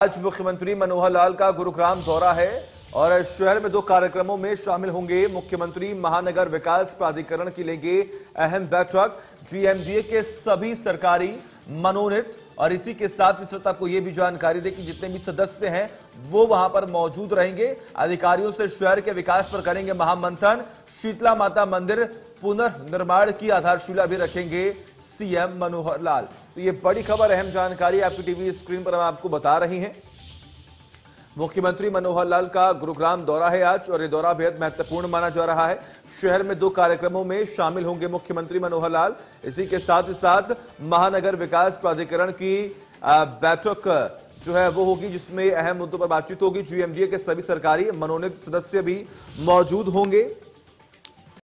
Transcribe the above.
आज मुख्यमंत्री मनोहर लाल का गुरुग्राम दौरा है और शहर में दो कार्यक्रमों में शामिल होंगे। मुख्यमंत्री महानगर विकास प्राधिकरण की लेंगे अहम बैठक। जीएमडीए के सभी सरकारी, मनोनीत और इसी के साथ इस आपको यह भी जानकारी दे कि जितने भी सदस्य हैं, वो वहाँ पर मौजूद रहेंगे। अधिकारियों से शहर के विकास पर करेंगे महामंथन। शीतला माता मंदिर पुनर्निर्माण की आधारशिला भी रखेंगे सीएम मनोहर लाल तो ये बड़ी खबर, अहम जानकारी आपकी टीवी स्क्रीन पर हम आपको बता रही हैं। मुख्यमंत्री मनोहर लाल का गुरुग्राम दौरा है आज, और ये दौरा बेहद महत्वपूर्ण माना जा रहा है। शहर में दो कार्यक्रमों में शामिल होंगे मुख्यमंत्री मनोहर लाल। इसी के साथ ही साथ महानगर विकास प्राधिकरण की बैठक, जो है, वो होगी, जिसमें अहम मुद्दों पर बातचीत होगी। जीएमडीए के सभी सरकारी मनोनीत सदस्य भी मौजूद होंगे।